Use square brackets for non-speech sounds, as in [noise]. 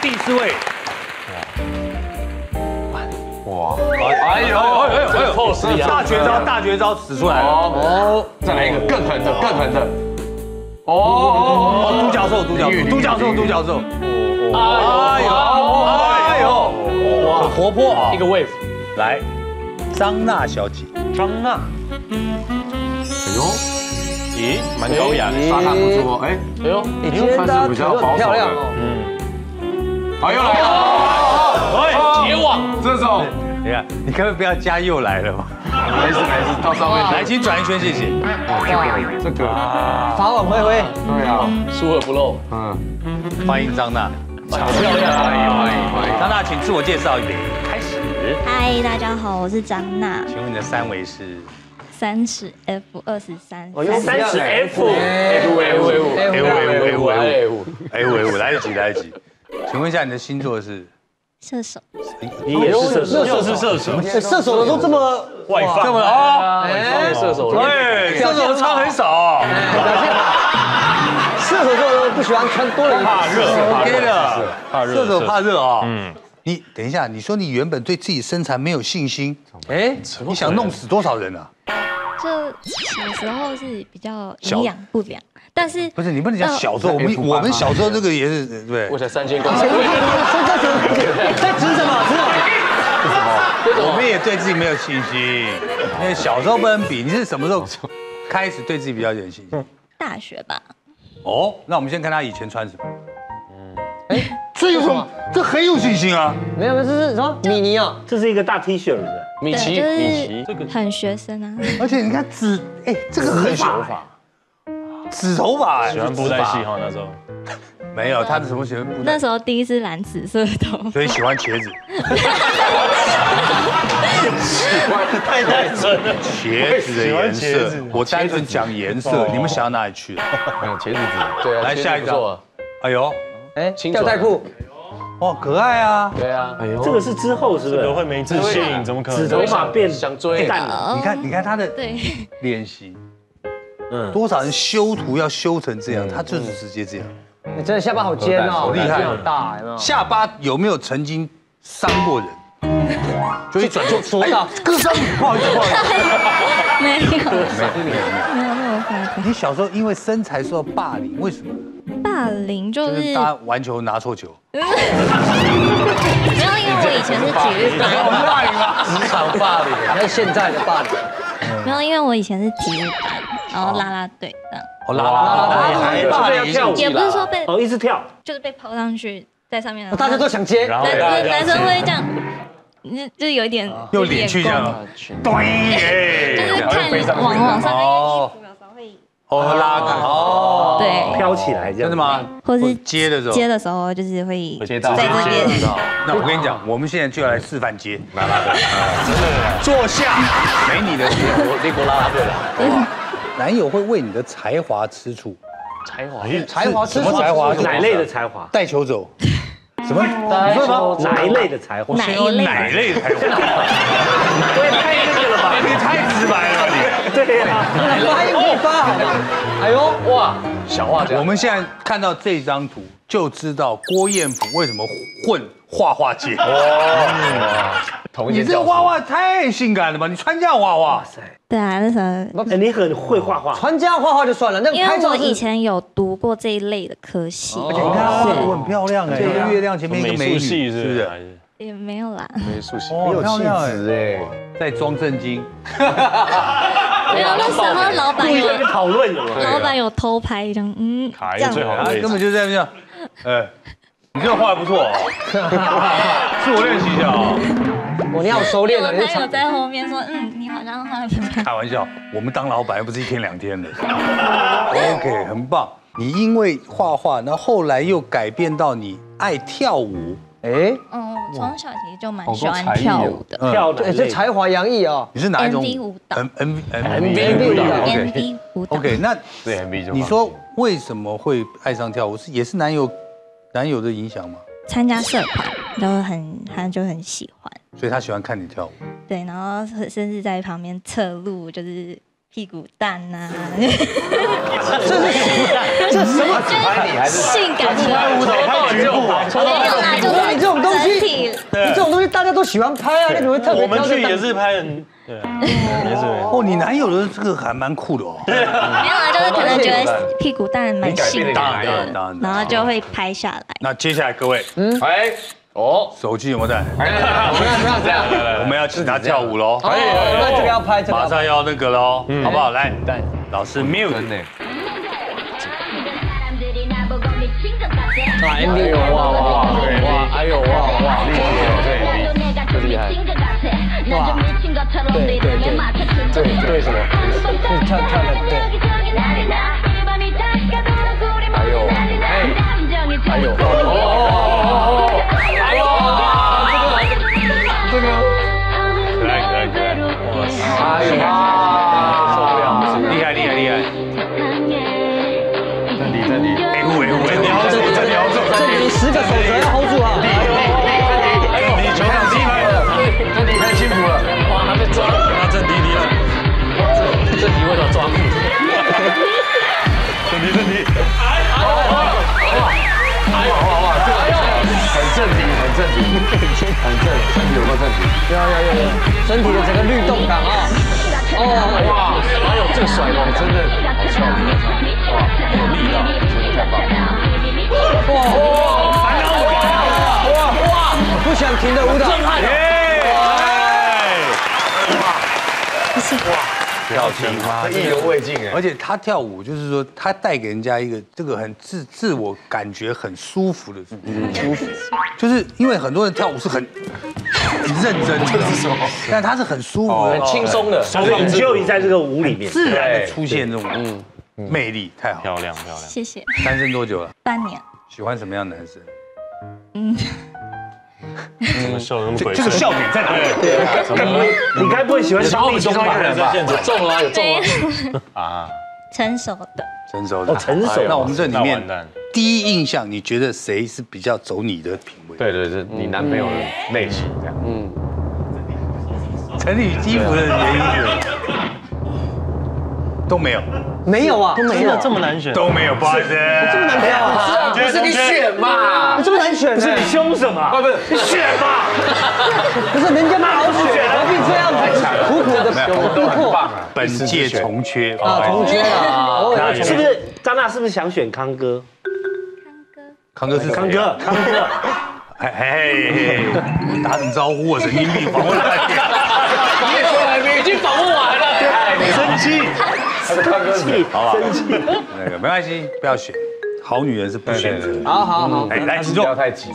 第四位，哇，哎呦哎呦这个 pose 一样大绝招大绝招使出来了。哦，再来一个更狠的，更狠的。哦哦，独角兽，独角兽，独角兽，独角兽。哎呦，哎呦，哇，很活泼啊一！个 wave，来，张娜小姐，张娜，哎呦，咦，蛮高雅的，沙滩不错，哎，哎呦，你今天大家腿都很漂亮哦。好又来了，哎，结网，这种你看，你可不可以不要加又来了嘛？没事没事，到上面来，请转一圈，谢谢。这个，法网恢恢，对啊，疏而不漏，嗯，欢迎张娜，好漂亮啊！欢迎欢迎欢迎。张娜，请自我介绍一遍。开始，嗨，大家好，我是张娜，请问你的三围是？三尺 F 二十三，我用三尺 F F 五 F 五 A 五 A 五 A 五 A 五五，哎喂喂，来得及来得及。请问一下你的星座是？射手，你也是射手，又是射手。哎射手的都这么外放，这么啊？哎，射手，哎，射手差很少哦。射手座都不喜欢穿多人衣服怕热，OK 的，怕热射手怕热啊。嗯，你等一下，你说你原本对自己身材没有信心，哎，你想弄死多少人啊？就小时候是比较营养不良，但是不是，你不能讲小时候，我们我们小时候这个也是对我？才三千公斤，在指什么？指什么？我们也对自己没有信心，因为小时候不能比。你是什么时候开始对自己比较有信心？大学吧，哦，那我们先看他以前穿什么。哎，这有什么？这很有信心啊！没有没有，这是什么？米妮啊，这是一个大 T 恤，米奇，米奇，这个很学生啊，而且你看紫，哎，这个很头发，紫头发，哎喜欢布袋戏哈，那时候。没有，他的什么喜欢布袋那时候第一次染紫色头，所以喜欢茄子，太太真了，茄子的颜色。我单纯讲颜色，你们想到哪里去了？嗯，茄子子，对啊，来下一张。哎呦，哎，吊带裤，哇，可爱啊！对啊，哎呦。这个是之后是不是？会没自信，怎么可能？紫头发变想追，淡哦你看，你看他的对，练习，嗯，多少人修图要修成这样，他就是直接这样。你真的下巴好尖哦，好厉害好大，有没有？下巴有没有曾经伤过人？[laughs] 就一转就多大？割伤，[laughs] 不好意思，不好意思。没有，没有没有没有。没有那么夸张，你小时候因为身材受到霸凌，为什么？霸凌就就是是大家玩球拿错球。[laughs] 没有，因为我以前是体育班，霸凌啊？职场霸凌，还是现在的霸凌？没有，因为我以前是体育班，然后拉拉队这样，哦，拉拉拉拉还拉要跳舞，也不是说被，哦，一直跳，就是被抛上去在上面，哦大家都想接，然后男男生会这样，就就有一点用脸去这样。有对，点攻就是看往往上，因为衣服有时候会哦拉开。哦，对，飘起来这样。真的？吗？或是接的时候。接的时候就是会接到。在这边，那我跟你讲，我们现在就要来示范接，拉拉队，坐下，没你的事。我立国啦啦队了，[laughs] 男友会为你的才华吃醋，才华，才华什么才华？哪类的才华？带球走？什么？你说什么？哪一类的才华？哪一类？哪类的才华？[laughs] 我也，太那个了吧？你太直白了你。对呀，发音不发好吗？哎呦，哇，小画家，我们现在看到这张图，就知道郭彦甫为什么混画画界。同一你这画画太性感了吧？你穿这样画画，对啊，那时候哎，你很会画画，传家画画就算了，那个因为我拍照是以前有读过这一类的科系，你看他画图很漂亮哎，一个月亮前面一美个美女，术系是不是？也没有啦，美术系，哦，漂亮哎，哎，在装正经。[laughs] 没有。那时候老板有 [laughs] 讨论。老板有偷拍一张，嗯，卡这样。一最好根本就在那样，哎，你这个画的不错哦，[laughs] 自我练习一下哦。我你好熟练了，你是传他有在后面说，嗯，你好像画的挺。开玩笑，我们当老板又不是一天两天的。OK，很棒。你因为画画，然后后来又改变到你爱跳舞，哎，嗯，我从小其实就蛮喜欢跳舞的跳哪类？这才华洋溢哦。你是哪一种 MV 舞蹈 M M M MV 舞蹈 OK MV 舞蹈。OK，那对 MV 就你说为什么会爱上跳舞？是也是男友男友的影响吗？参加社团都很，他就很喜欢，所以他喜欢看你跳舞。对，然后甚至在旁边侧录，就是屁股蛋呐、这是什么？这什么？拍你还是性感的舞蹈，到就好，抽到没有啦，你这种东西大家都喜欢拍啊，你怎么会特别我们去也？是拍很，对啊，也是。哦，你男友的这个还蛮酷的哦。[laughs] 没有啊，就是可能觉得屁股蛋蛮性感的然，然后就会拍下来。那接下来各位嗯哎，哦，手机有没有带？哎，[laughs] 我们要这样，我们要请他跳舞喽，哎，那这个要拍，这个马。上要那个喽，好不好？来，老师 mute。真的，啊哎 MV 哇哇哇，哎呦哇题，很正题，很正，身体有没有问题？有有有有，身体的整个律动感啊！哦，哇，哎呦，这个甩动真的好俏皮，哇，有力道，真的太棒了。不想停的舞蹈，表情他意犹未尽哎，而且他跳舞就是说，他带给人家一个这个很自自我感觉很舒服的，舒服，就是因为很多人跳舞是很很认真的，但他是很舒服，很轻松的，所以你就在这个舞里面。自然的出现这种魅力，太好。漂亮漂亮。谢谢。单身多久了？半年，喜欢什么样的男生？嗯怎么笑得那么鬼这个笑点在哪里？你该不会喜欢小李其中一个人吧？有中了啊，有中了。啊？成熟的，成熟的，哦成熟。那我们这里面第一印象，你觉得谁是比较走你的品味？对对对，你男朋友的类型这样，嗯，整理衣服的原因。是都没有，没有啊，都没有，这么难选？都没有，不好意思，这么难挑啊，不是你选嘛？这么难选呢？你凶什么？不是，你选嘛！[laughs] 不是人家不好选，何必这样子苦苦的都逼迫很棒啊，本届重缺啊？重缺了，偶尔要重是不是张娜是不是想选康哥？康哥康哥是康哥，康哥，[laughs] 嘿嘿嘿，打什么招呼啊？神经病，访问半天。[laughs] 你也说已经访问完了，生气，他的康哥是气，[laughs] 生气。那个没关系，不要选，好女人是不选择的。好好好，哎，来，请坐不要。太急。